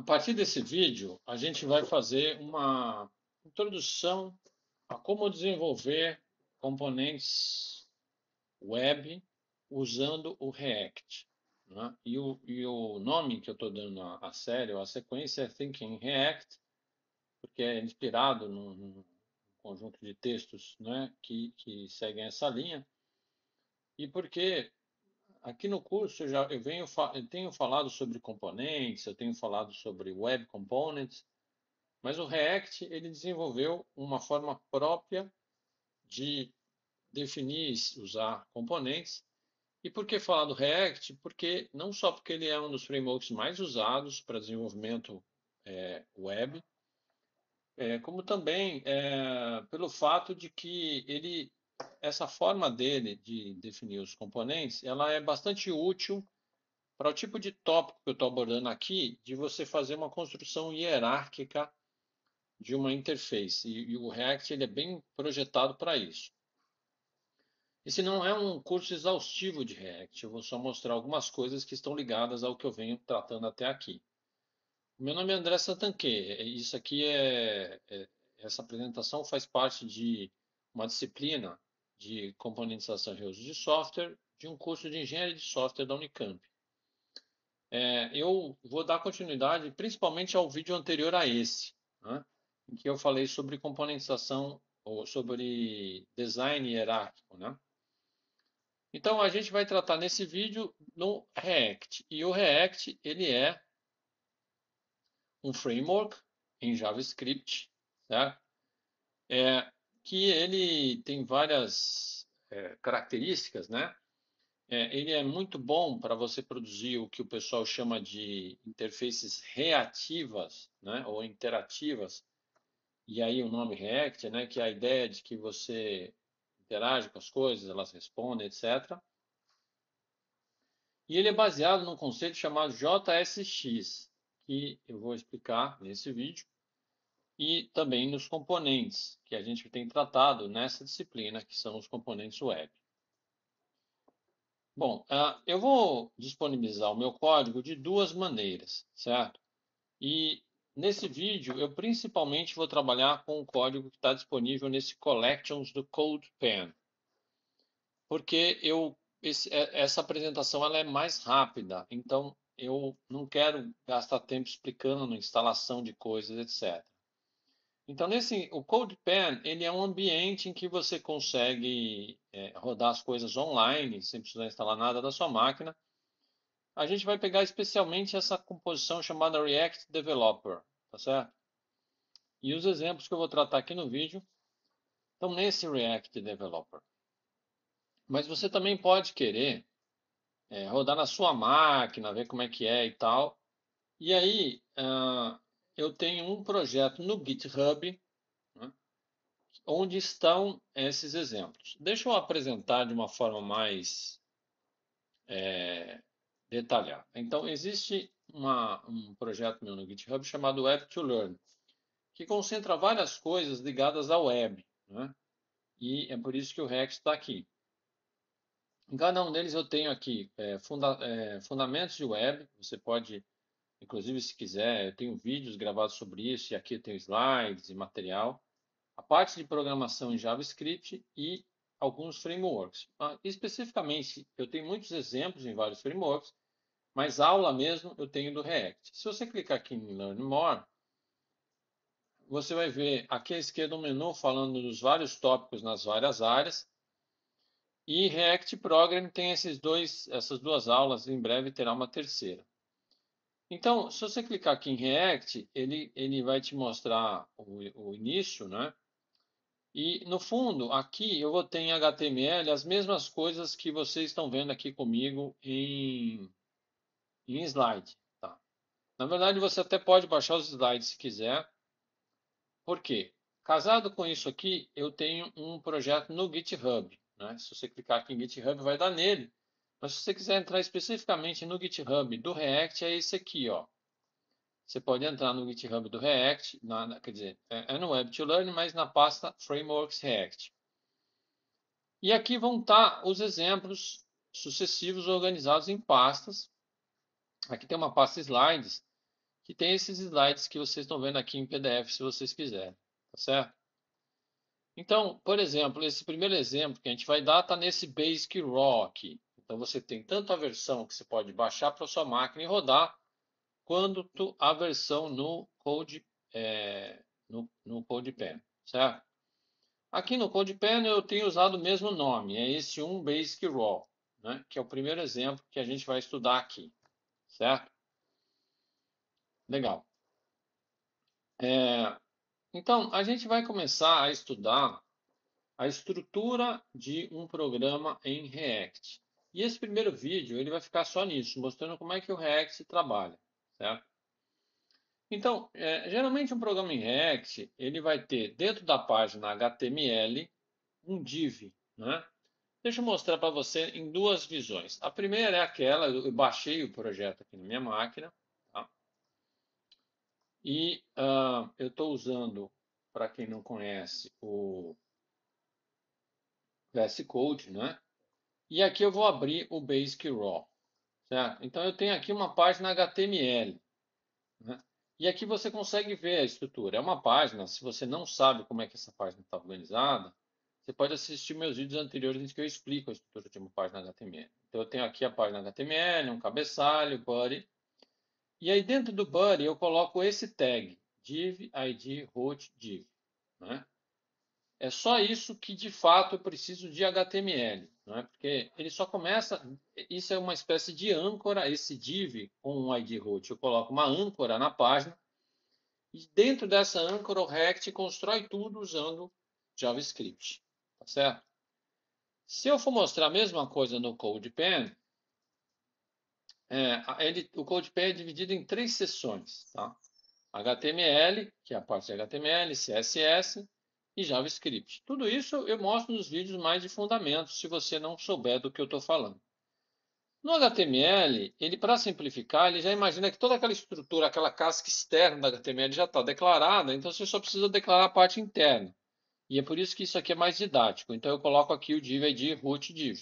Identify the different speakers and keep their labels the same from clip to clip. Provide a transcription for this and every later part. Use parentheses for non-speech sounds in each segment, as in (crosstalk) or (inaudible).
Speaker 1: A partir desse vídeo, a gente vai fazer uma introdução a como desenvolver componentes web usando o React. Né? E, o, e, o, nome que eu estou dando a, a sério, a sequência é Thinking React, porque é inspirado num, num conjunto de textos né, que, que seguem essa linha, e porque aqui no curso eu, já, eu, venho, eu tenho falado sobre componentes, eu tenho falado sobre web components, mas o React ele desenvolveu uma forma própria de definir, usar componentes. E por que falar do React? Porque não só porque ele é um dos frameworks mais usados para desenvolvimento é, web, é, como também é, pelo fato de que ele essa forma dele de definir os componentes, ela é bastante útil para o tipo de tópico que eu estou abordando aqui, de você fazer uma construção hierárquica de uma interface. E, e o React ele é bem projetado para isso. Esse não é um curso exaustivo de React, eu vou só mostrar algumas coisas que estão ligadas ao que eu venho tratando até aqui. Meu nome é André Santanque, isso aqui é, é essa apresentação faz parte de uma disciplina de componentização e reuso de software de um curso de engenharia de software da Unicamp. É, eu vou dar continuidade principalmente ao vídeo anterior a esse, né, em que eu falei sobre componentização ou sobre design hierárquico. Né? Então a gente vai tratar nesse vídeo no React. E o React ele é um framework em JavaScript, certo? É, que ele tem várias é, características, né? É, ele é muito bom para você produzir o que o pessoal chama de interfaces reativas, né? Ou interativas. E aí o nome React, né? Que é a ideia de que você interage com as coisas, elas respondem, etc. E ele é baseado num conceito chamado JSX, que eu vou explicar nesse vídeo e também nos componentes que a gente tem tratado nessa disciplina, que são os componentes web. Bom, uh, eu vou disponibilizar o meu código de duas maneiras, certo? E nesse vídeo eu principalmente vou trabalhar com o código que está disponível nesse Collections do CodePen, porque eu, esse, é, essa apresentação ela é mais rápida, então eu não quero gastar tempo explicando instalação de coisas, etc. Então, nesse, o CodePen ele é um ambiente em que você consegue é, rodar as coisas online, sem precisar instalar nada da sua máquina. A gente vai pegar especialmente essa composição chamada React Developer, tá certo? E os exemplos que eu vou tratar aqui no vídeo estão nesse React Developer. Mas você também pode querer é, rodar na sua máquina, ver como é que é e tal. E aí, uh, eu tenho um projeto no GitHub, né, onde estão esses exemplos. Deixa eu apresentar de uma forma mais é, detalhada. Então, existe uma, um projeto meu no GitHub chamado Web to Learn, que concentra várias coisas ligadas à web. Né? E é por isso que o Rex está aqui. Em cada um deles eu tenho aqui é, funda é, fundamentos de web, você pode Inclusive, se quiser, eu tenho vídeos gravados sobre isso e aqui eu tenho slides e material. A parte de programação em JavaScript e alguns frameworks. Ah, especificamente, eu tenho muitos exemplos em vários frameworks, mas aula mesmo eu tenho do React. Se você clicar aqui em Learn More, você vai ver aqui à esquerda um menu falando dos vários tópicos nas várias áreas. E React Program tem esses dois, essas duas aulas, em breve terá uma terceira. Então, se você clicar aqui em React, ele, ele vai te mostrar o, o início, né? E no fundo, aqui eu vou ter em HTML as mesmas coisas que vocês estão vendo aqui comigo em, em slide. Tá? Na verdade, você até pode baixar os slides se quiser. Por quê? Casado com isso aqui, eu tenho um projeto no GitHub. Né? Se você clicar aqui em GitHub, vai dar nele. Mas se você quiser entrar especificamente no GitHub do React, é esse aqui, ó. Você pode entrar no GitHub do React, na, quer dizer, é, é no Web to Learn, mas na pasta Frameworks React. E aqui vão estar os exemplos sucessivos organizados em pastas. Aqui tem uma pasta Slides, que tem esses slides que vocês estão vendo aqui em PDF, se vocês quiserem, tá certo? Então, por exemplo, esse primeiro exemplo que a gente vai dar está nesse Basic Raw aqui. Então, você tem tanto a versão que você pode baixar para sua máquina e rodar, quanto a versão no Code, é, no, no CodePen, certo? Aqui no CodePen eu tenho usado o mesmo nome, é esse 1 Basic Raw, né, que é o primeiro exemplo que a gente vai estudar aqui, certo? Legal. É, então, a gente vai começar a estudar a estrutura de um programa em React. E esse primeiro vídeo ele vai ficar só nisso, mostrando como é que o React trabalha, certo? Então, é, geralmente um programa em React, ele vai ter dentro da página HTML um div, né? Deixa eu mostrar para você em duas visões. A primeira é aquela, eu baixei o projeto aqui na minha máquina, tá? E uh, eu estou usando, para quem não conhece, o VS Code, né? E aqui eu vou abrir o Basic Raw, certo? Então eu tenho aqui uma página HTML, né? E aqui você consegue ver a estrutura. É uma página, se você não sabe como é que essa página está organizada, você pode assistir meus vídeos anteriores em que eu explico a estrutura de uma página HTML. Então eu tenho aqui a página HTML, um cabeçalho, body. E aí dentro do body eu coloco esse tag, div id root div. Né? É só isso que de fato eu preciso de HTML, não é? Porque ele só começa, isso é uma espécie de âncora, esse div com um ID root. Eu coloco uma âncora na página e dentro dessa âncora o React constrói tudo usando JavaScript, tá certo? Se eu for mostrar a mesma coisa no CodePen, é, ele, o CodePen é dividido em três seções, tá? HTML, que é a parte de HTML, CSS e JavaScript. Tudo isso eu mostro nos vídeos mais de fundamentos, se você não souber do que eu estou falando. No HTML, ele para simplificar, ele já imagina que toda aquela estrutura, aquela casca externa do HTML já está declarada, então você só precisa declarar a parte interna. E é por isso que isso aqui é mais didático. Então eu coloco aqui o div id root div,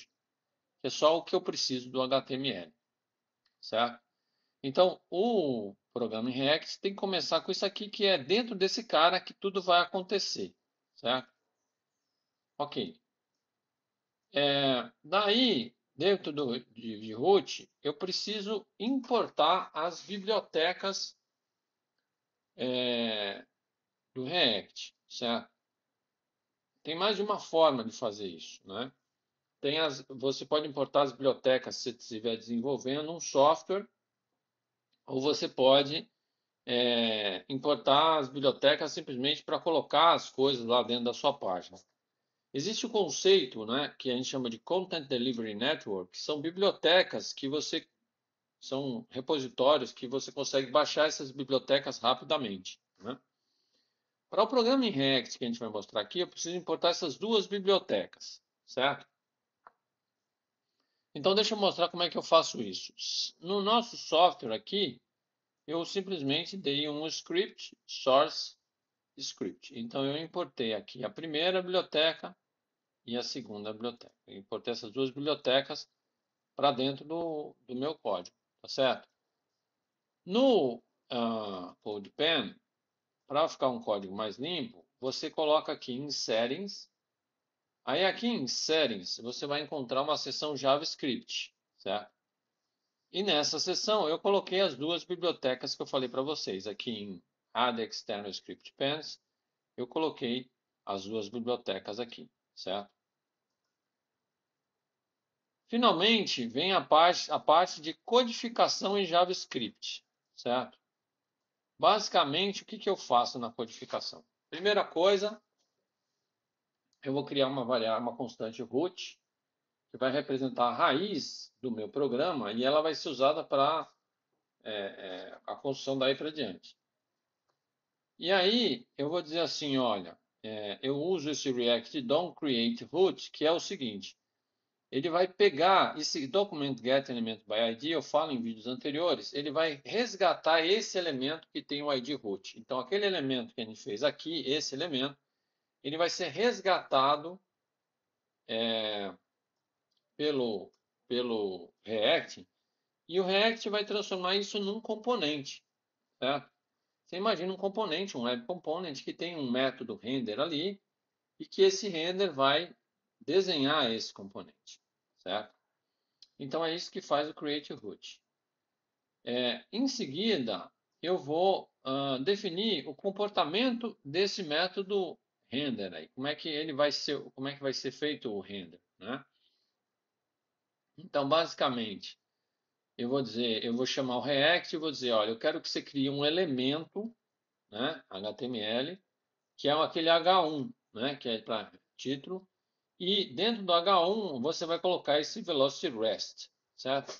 Speaker 1: que é só o que eu preciso do HTML, certo? Então o programa em React tem que começar com isso aqui, que é dentro desse cara que tudo vai acontecer certo? Ok. É, daí, dentro do, de, de root, eu preciso importar as bibliotecas é, do React, certo? Tem mais de uma forma de fazer isso, né? Tem as, você pode importar as bibliotecas se estiver desenvolvendo um software, ou você pode é, importar as bibliotecas simplesmente para colocar as coisas lá dentro da sua página. Existe o um conceito né, que a gente chama de Content Delivery Network, que são bibliotecas que você são repositórios que você consegue baixar essas bibliotecas rapidamente. Né? Para o programa em React que a gente vai mostrar aqui, eu preciso importar essas duas bibliotecas, certo? Então, deixa eu mostrar como é que eu faço isso. No nosso software aqui, eu simplesmente dei um script, source script. Então, eu importei aqui a primeira biblioteca e a segunda biblioteca. Eu importei essas duas bibliotecas para dentro do, do meu código, tá certo? No uh, CodePen, para ficar um código mais limpo, você coloca aqui em Settings. Aí aqui em Settings, você vai encontrar uma seção JavaScript, certo? E nessa seção eu coloquei as duas bibliotecas que eu falei para vocês. Aqui em Add External Script Pens, eu coloquei as duas bibliotecas aqui, certo? Finalmente, vem a parte, a parte de codificação em JavaScript, certo? Basicamente, o que, que eu faço na codificação? Primeira coisa, eu vou criar uma variável, uma constante root, que vai representar a raiz do meu programa e ela vai ser usada para é, é, a construção daí para diante. E aí eu vou dizer assim, olha, é, eu uso esse React DOM create root, que é o seguinte, ele vai pegar esse document get element by ID, eu falo em vídeos anteriores, ele vai resgatar esse elemento que tem o ID root. Então aquele elemento que a gente fez aqui, esse elemento, ele vai ser resgatado é, pelo, pelo React e o React vai transformar isso num componente. certo? Você imagina um componente, um web component, que tem um método render ali e que esse render vai desenhar esse componente, certo? Então é isso que faz o create root. É, em seguida, eu vou uh, definir o comportamento desse método render aí. Como é que ele vai ser, como é que vai ser feito o render, né? Então, basicamente, eu vou dizer, eu vou chamar o React e vou dizer, olha, eu quero que você crie um elemento, né, HTML, que é aquele H1, né, que é para título, e dentro do H1 você vai colocar esse velocity rest, certo?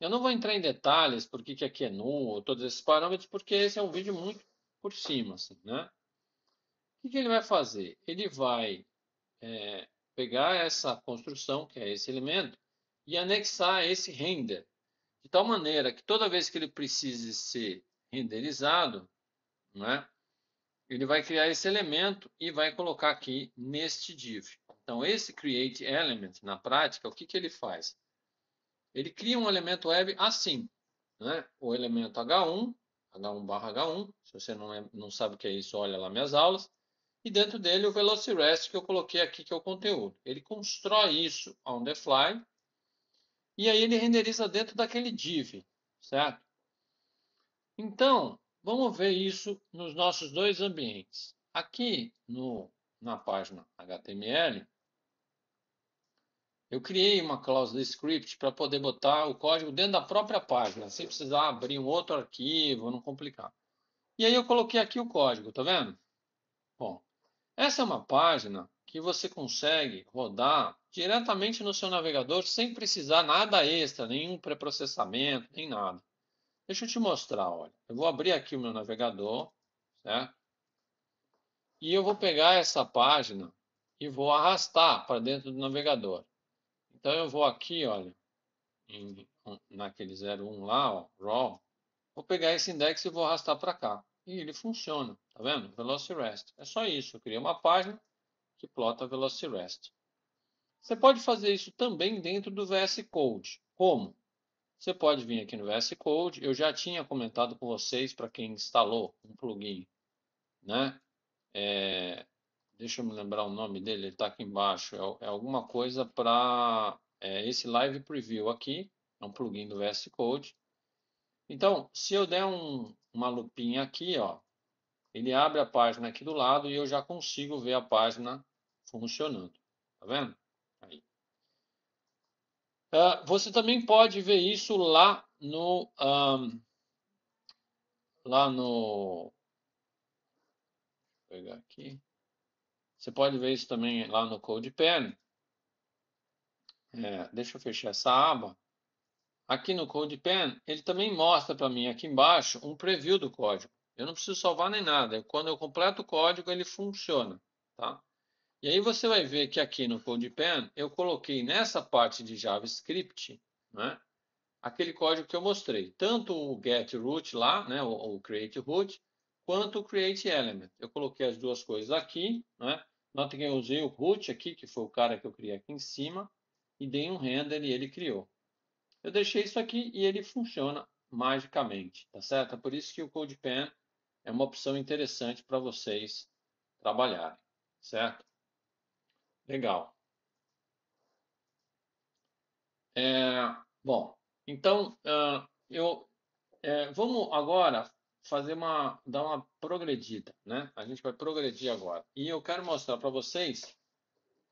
Speaker 1: Eu não vou entrar em detalhes por que aqui é null, todos esses parâmetros, porque esse é um vídeo muito por cima, assim, né? O que, que ele vai fazer? Ele vai é, pegar essa construção, que é esse elemento, e anexar esse render, de tal maneira que toda vez que ele precise ser renderizado, né, ele vai criar esse elemento e vai colocar aqui neste div. Então, esse create element, na prática, o que, que ele faz? Ele cria um elemento web assim, né? o elemento H1, H1 barra H1, se você não, é, não sabe o que é isso, olha lá minhas aulas, e dentro dele o VelociRest que eu coloquei aqui, que é o conteúdo. Ele constrói isso on the fly, e aí ele renderiza dentro daquele div, certo? Então, vamos ver isso nos nossos dois ambientes. Aqui no, na página HTML, eu criei uma cláusula script para poder botar o código dentro da própria página, sem precisar abrir um outro arquivo, não complicar. E aí eu coloquei aqui o código, tá vendo? Bom, essa é uma página que você consegue rodar diretamente no seu navegador sem precisar nada extra, nenhum pré-processamento, nem nada. Deixa eu te mostrar, olha. Eu vou abrir aqui o meu navegador, certo? E eu vou pegar essa página e vou arrastar para dentro do navegador. Então eu vou aqui, olha, em, naquele 01 lá, ó, raw, vou pegar esse index e vou arrastar para cá. E ele funciona, tá vendo? Velocirest. É só isso, eu criei uma página que plota Velocirest. Você pode fazer isso também dentro do VS Code. Como? Você pode vir aqui no VS Code. Eu já tinha comentado com vocês para quem instalou um plugin, né? É, deixa eu me lembrar o nome dele. Ele está aqui embaixo. É, é alguma coisa para é, esse Live Preview aqui. É um plugin do VS Code. Então, se eu der um, uma lupinha aqui, ó, ele abre a página aqui do lado e eu já consigo ver a página funcionando. Tá vendo? Aí. Uh, você também pode ver isso lá no um, lá no vou pegar aqui. Você pode ver isso também lá no CodePen. É, deixa eu fechar essa aba. Aqui no CodePen, ele também mostra para mim aqui embaixo um preview do código. Eu não preciso salvar nem nada. Quando eu completo o código, ele funciona. Tá? E aí você vai ver que aqui no CodePen eu coloquei nessa parte de JavaScript né, aquele código que eu mostrei. Tanto o getRoot lá, né, o, o createRoot, quanto o createElement. Eu coloquei as duas coisas aqui. Né? Notem que eu usei o root aqui, que foi o cara que eu criei aqui em cima, e dei um render e ele criou. Eu deixei isso aqui e ele funciona magicamente, tá certo? É por isso que o CodePen é uma opção interessante para vocês trabalharem, certo? Legal. É, bom, então uh, eu é, vamos agora fazer uma dar uma progredida, né? A gente vai progredir agora e eu quero mostrar para vocês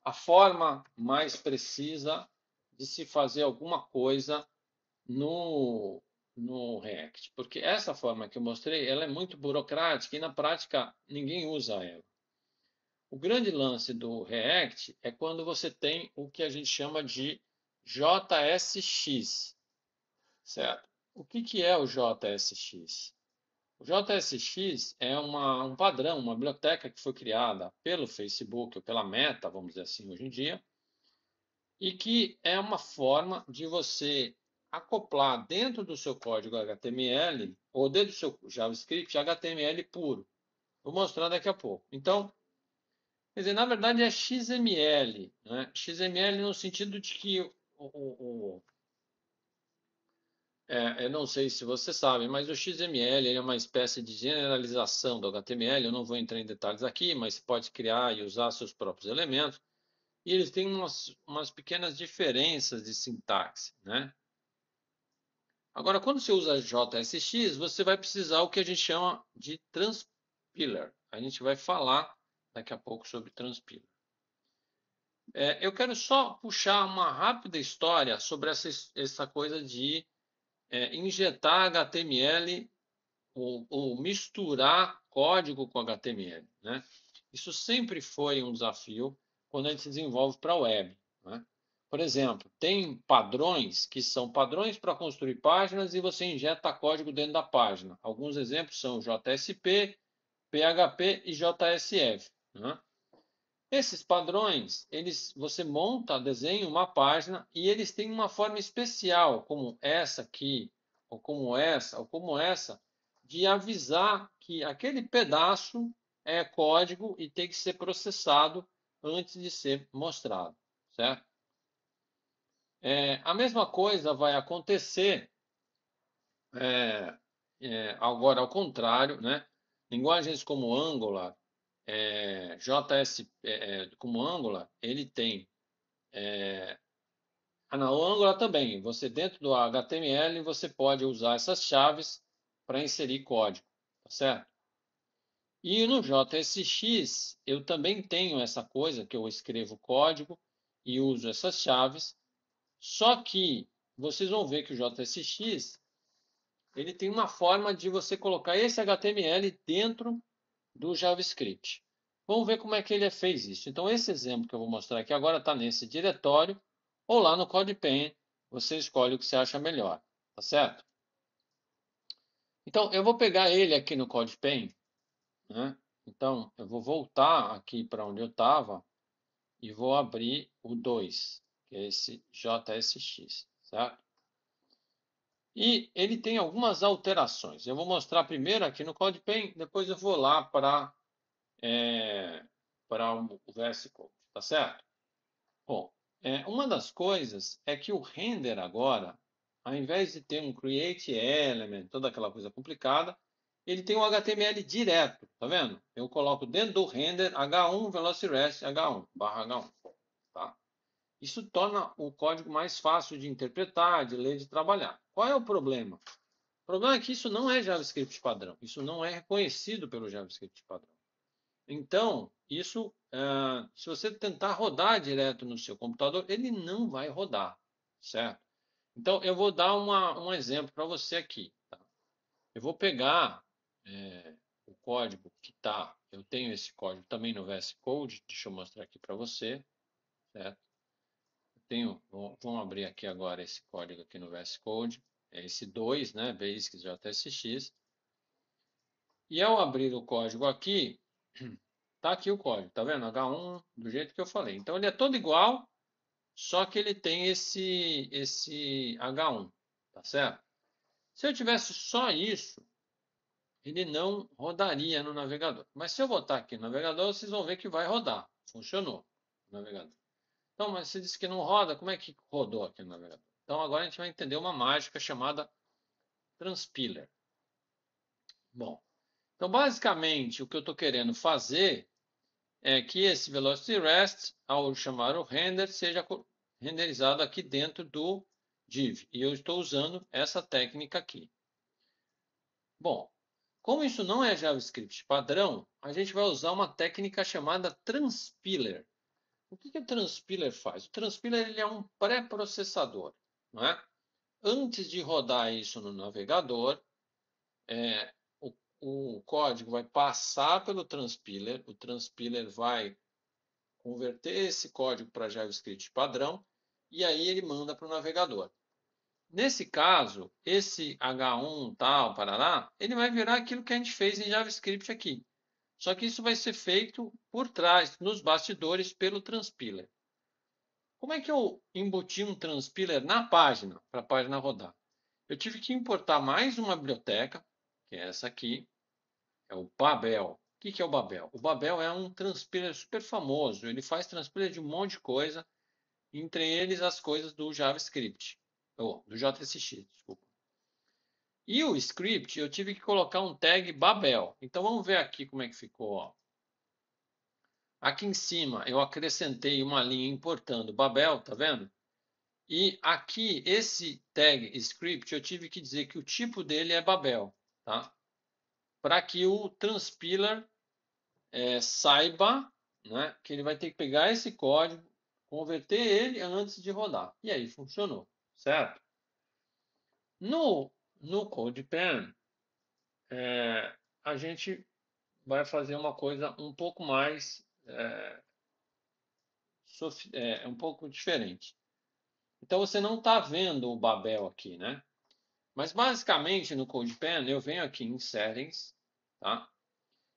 Speaker 1: a forma mais precisa de se fazer alguma coisa no no React, porque essa forma que eu mostrei, ela é muito burocrática e na prática ninguém usa ela. O grande lance do React é quando você tem o que a gente chama de JSX, certo? O que, que é o JSX? O JSX é uma, um padrão, uma biblioteca que foi criada pelo Facebook ou pela Meta, vamos dizer assim, hoje em dia, e que é uma forma de você acoplar dentro do seu código HTML ou dentro do seu JavaScript HTML puro. Vou mostrar daqui a pouco. Então, quer dizer, na verdade é XML. Né? XML no sentido de que o, o, É, eu não sei se você sabe, mas o XML é uma espécie de generalização do HTML. Eu não vou entrar em detalhes aqui, mas você pode criar e usar seus próprios elementos. E eles têm umas, umas pequenas diferenças de sintaxe, né? Agora, quando você usa JSX, você vai precisar o que a gente chama de transpiler. A gente vai falar daqui a pouco sobre transpiler. É, eu quero só puxar uma rápida história sobre essa, essa coisa de é, injetar HTML ou, ou, misturar código com HTML. Né? Isso sempre foi um desafio quando a gente se desenvolve para a web. Né? Por exemplo, tem padrões que são padrões para construir páginas e você injeta código dentro da página. Alguns exemplos são JSP, PHP e JSF. Né? Esses padrões, eles, você monta, desenha uma página e eles têm uma forma especial, como essa aqui, ou como essa, ou como essa, de avisar que aquele pedaço é código e tem que ser processado antes de ser mostrado, certo? É, a mesma coisa vai acontecer é, é, agora ao contrário, né? Linguagens como Angular, é, JS é, é, como Angular, ele tem. É, ah, o Angular também. Você dentro do HTML você pode usar essas chaves para inserir código, tá certo? E no JSX eu também tenho essa coisa que eu escrevo código e uso essas chaves. Só que vocês vão ver que o JSX ele tem uma forma de você colocar esse HTML dentro do JavaScript. Vamos ver como é que ele fez isso. Então, esse exemplo que eu vou mostrar aqui agora está nesse diretório, ou lá no CodePen, você escolhe o que você acha melhor, tá certo? Então, eu vou pegar ele aqui no CodePen, né? Então, eu vou voltar aqui para onde eu estava e vou abrir o 2, que é esse JSX, certo? E ele tem algumas alterações. Eu vou mostrar primeiro aqui no CodePen, depois eu vou lá para é, para o VS Code, tá certo? Bom, é, uma das coisas é que o render agora, ao invés de ter um create element, toda aquela coisa complicada, ele tem um HTML direto, tá vendo? Eu coloco dentro do render h1 velocirest h1 barra h1, tá? Isso torna o código mais fácil de interpretar, de ler, de trabalhar. Qual é o problema? O problema é que isso não é JavaScript padrão. Isso não é reconhecido pelo JavaScript padrão. Então, isso, uh, se você tentar rodar direto no seu computador, ele não vai rodar, certo? Então, eu vou dar uma, um exemplo para você aqui. Tá? Eu vou pegar é, o código que está, eu tenho esse código também no VS Code, deixa eu mostrar aqui para você, certo? Tenho, vamos abrir aqui agora esse código aqui no VS Code, é esse 2, né, Basics JSX. E ao abrir o código aqui, (clears throat) tá aqui o código, tá vendo? H1 do jeito que eu falei. Então ele é todo igual, só que ele tem esse esse H1, tá certo? Se eu tivesse só isso, ele não rodaria no navegador. Mas se eu botar aqui no navegador, vocês vão ver que vai rodar. Funcionou o navegador. Então, mas você disse que não roda, como é que rodou aqui no navegador? Então, agora a gente vai entender uma mágica chamada transpiler. Bom, então basicamente o que eu estou querendo fazer é que esse velocity rest, ao chamar o render, seja renderizado aqui dentro do div. E eu estou usando essa técnica aqui. Bom, como isso não é JavaScript padrão, a gente vai usar uma técnica chamada transpiler. O que, que o transpiler faz? O transpiler ele é um pré-processador. É? Antes de rodar isso no navegador, é, o, o código vai passar pelo transpiler, o transpiler vai converter esse código para JavaScript padrão e aí ele manda para o navegador. Nesse caso, esse H1 tal, parará, ele vai virar aquilo que a gente fez em JavaScript aqui. Só que isso vai ser feito por trás, nos bastidores, pelo transpiler. Como é que eu embuti um transpiler na página, para a página rodar? Eu tive que importar mais uma biblioteca, que é essa aqui, é o Babel. O que é o Babel? O Babel é um transpiler super famoso, ele faz transpiler de um monte de coisa, entre eles as coisas do JavaScript, ou do JSX, desculpa. E o script, eu tive que colocar um tag Babel. Então vamos ver aqui como é que ficou. Ó. Aqui em cima eu acrescentei uma linha importando Babel, tá vendo? E aqui esse tag script eu tive que dizer que o tipo dele é Babel, tá? Para que o transpiler é, saiba né, que ele vai ter que pegar esse código, converter ele antes de rodar. E aí funcionou, certo? No, no CodePen, é, a gente vai fazer uma coisa um pouco mais é, é, um pouco diferente. Então você não está vendo o Babel aqui, né? Mas basicamente no CodePen eu venho aqui em Settings, tá?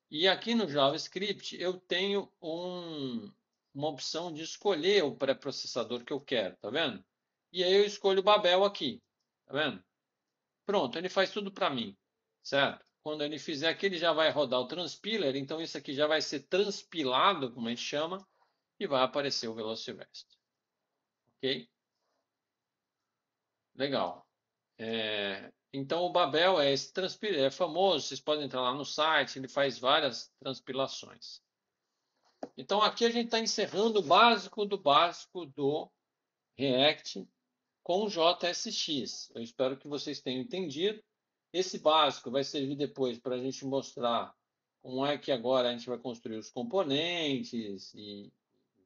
Speaker 1: E aqui no JavaScript eu tenho um, uma opção de escolher o pré-processador que eu quero, tá vendo? E aí eu escolho o Babel aqui, tá vendo? Pronto, ele faz tudo para mim, certo? Quando ele fizer aqui, ele já vai rodar o transpiler, então isso aqui já vai ser transpilado, como a gente chama, e vai aparecer o Velocirest. Ok? Legal. É, então, o Babel é esse transpiler, é famoso, vocês podem entrar lá no site, ele faz várias transpilações. Então, aqui a gente está encerrando o básico do básico do React com JSX. Eu espero que vocês tenham entendido. Esse básico vai servir depois para a gente mostrar como é que agora a gente vai construir os componentes e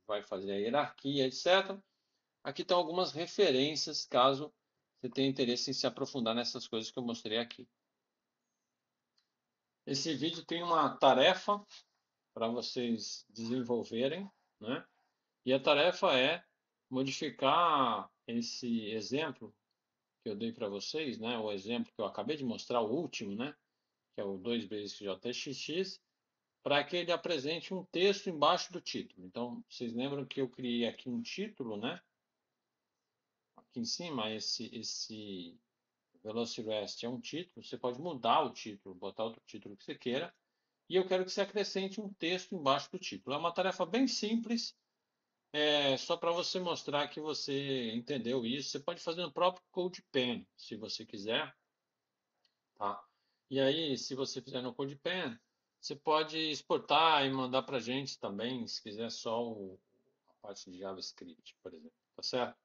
Speaker 1: vai fazer a hierarquia, etc. Aqui estão algumas referências, caso você tem interesse em se aprofundar nessas coisas que eu mostrei aqui. Esse vídeo tem uma tarefa para vocês desenvolverem, né? E a tarefa é modificar esse exemplo que eu dei para vocês, né? O exemplo que eu acabei de mostrar, o último, né? Que é o 2BSJXX, para que ele apresente um texto embaixo do título. Então, vocês lembram que eu criei aqui um título, né? aqui em cima, esse, esse Velocirest é um título, você pode mudar o título, botar outro título que você queira, e eu quero que você acrescente um texto embaixo do título. É uma tarefa bem simples, é, só para você mostrar que você entendeu isso. Você pode fazer no próprio CodePen, se você quiser. Tá? E aí, se você fizer no CodePen, você pode exportar e mandar para a gente também, se quiser só o, a parte de JavaScript, por exemplo. Tá certo?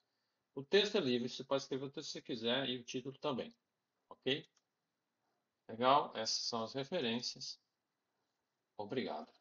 Speaker 1: O texto é livre, você pode escrever o texto que você quiser e o título também. Ok? Legal? Essas são as referências. Obrigado.